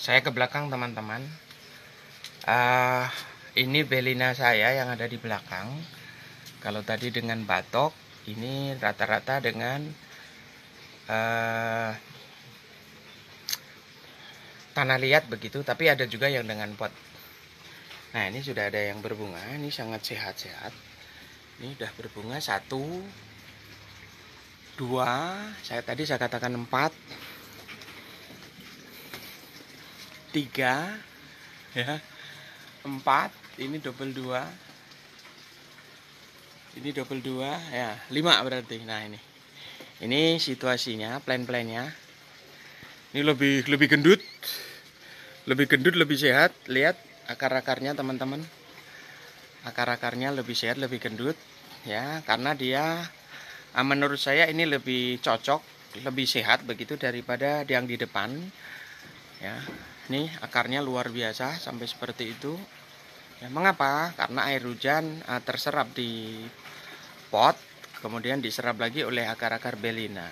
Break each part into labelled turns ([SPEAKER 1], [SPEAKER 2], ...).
[SPEAKER 1] saya ke belakang teman-teman. Uh, ini belina saya yang ada di belakang. Kalau tadi dengan batok ini rata-rata dengan uh, tanah liat begitu tapi ada juga yang dengan pot. Nah ini sudah ada yang berbunga. Ini sangat sehat-sehat. Ini sudah berbunga. Satu dua saya tadi saya katakan empat tiga ya. empat ini double dua. Ini double dua ya lima berarti. Nah ini. Ini situasinya plan-plannya. Ini lebih lebih gendut. Lebih gendut lebih sehat. Lihat akar-akarnya teman-teman. Akar-akarnya lebih sehat lebih gendut ya. Karena dia ah, menurut saya ini lebih cocok lebih sehat begitu daripada yang di depan ya Nih akarnya luar biasa sampai seperti itu. Ya, mengapa? Karena air hujan uh, terserap di pot, kemudian diserap lagi oleh akar-akar belina.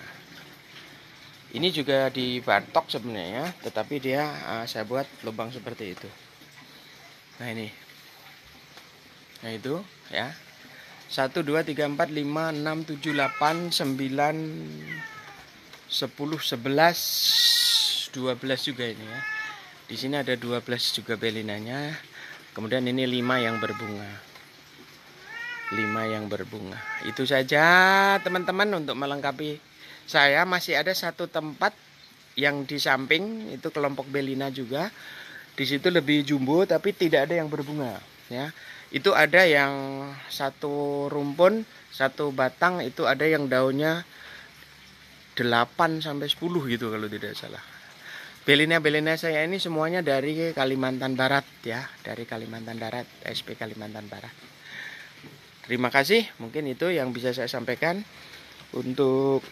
[SPEAKER 1] Ini juga dibatok sebenarnya, tetapi dia uh, saya buat lubang seperti itu. Nah ini, nah itu ya. 1, 2, 3, 4, 5, 6, 7, 8, 9, 10, 11, 12 juga ini ya. Di sini ada 12 juga belinanya. Kemudian ini 5 yang berbunga. 5 yang berbunga. Itu saja teman-teman untuk melengkapi saya masih ada satu tempat yang di samping itu kelompok belina juga. Di situ lebih jumbo tapi tidak ada yang berbunga ya. Itu ada yang satu rumpun, satu batang itu ada yang daunnya 8 sampai 10 gitu kalau tidak salah. Belina-belina saya ini semuanya dari Kalimantan Barat ya, dari Kalimantan Barat, SP Kalimantan Barat. Terima kasih, mungkin itu yang bisa saya sampaikan untuk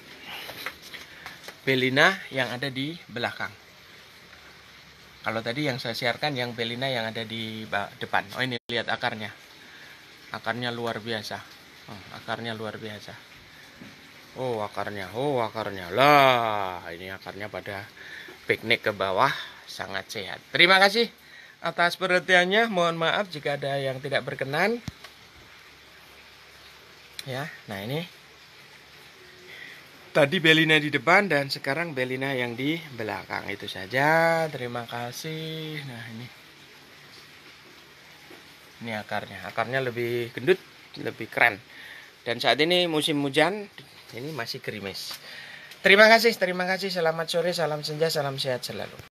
[SPEAKER 1] belina yang ada di belakang. Kalau tadi yang saya siarkan yang belina yang ada di depan. Oh ini lihat akarnya. Akarnya luar biasa. Oh, akarnya luar biasa. Oh akarnya, oh akarnya. Lah, ini akarnya pada piknik ke bawah sangat sehat. Terima kasih atas perhatiannya. Mohon maaf jika ada yang tidak berkenan. Ya, nah ini tadi Belina di depan dan sekarang Belina yang di belakang itu saja. Terima kasih. Nah ini ini akarnya. Akarnya lebih gendut, lebih keren. Dan saat ini musim hujan, ini masih gerimis. Terima kasih, terima kasih. Selamat sore, salam senja, salam sehat selalu.